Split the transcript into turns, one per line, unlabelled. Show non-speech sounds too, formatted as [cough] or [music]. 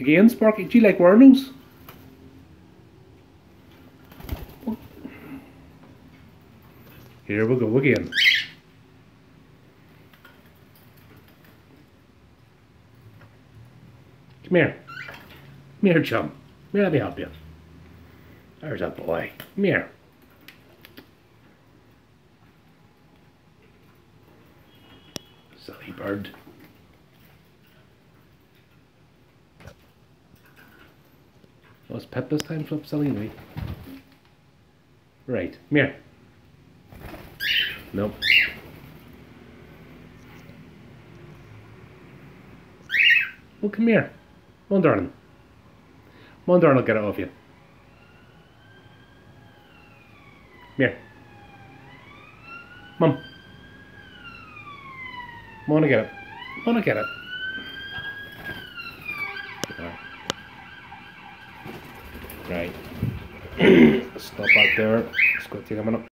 Again, Sparky, do you like Wernos? Here we go again. Come here. Come here, chum. Come here, let me help you. There's a boy. Come here. Silly bird. Pet this time, Flip Silly me. Right, here. Nope. Well, come here. Come on, darling. Come on, darling, I'll get it off you. Come here. Mum. I get it. I get it. Right. [clears throat] Stop out there. Let's go take a minute.